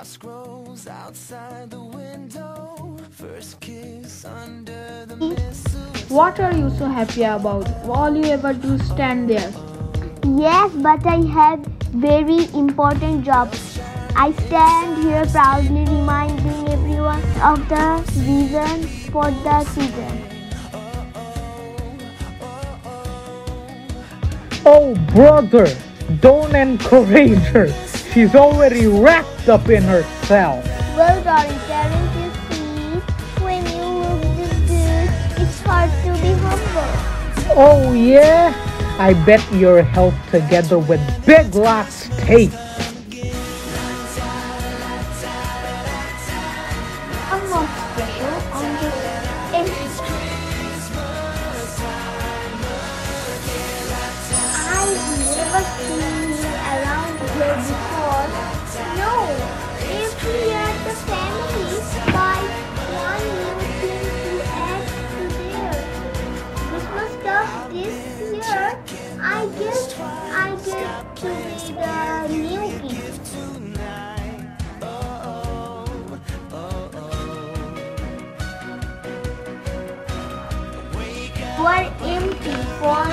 Moss grows outside the window. First kiss under the hmm? mistletoe. What are you so happy about? All you ever do stand there. Yes, but I have very important job. I stand here proudly reminding everyone of the reason for the season. Oh, brother, don't encourage her. She's already wrapped up in herself. Well, darling, can't you see? When you look this good, it's hard to be humble. Oh, yeah? I bet you're held together with big lots tape. I'm not special. I'm just. I've never seen you around here before. No, every year the family buys one new thing to add to their Christmas stuff this year. I guess I get to be the new gift. Are empty for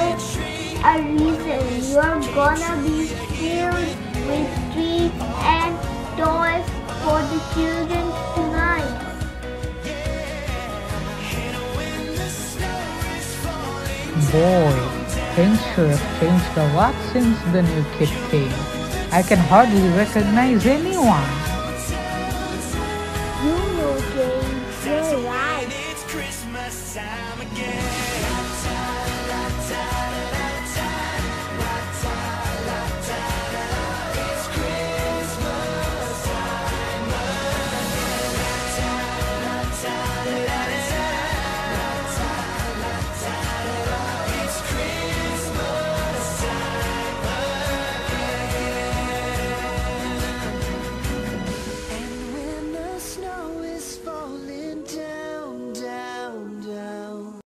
a reason. You are gonna be filled with toys for tonight. Boy, things sure have changed a lot since the new kid came. I can hardly recognize anyone. You know, James, you're right.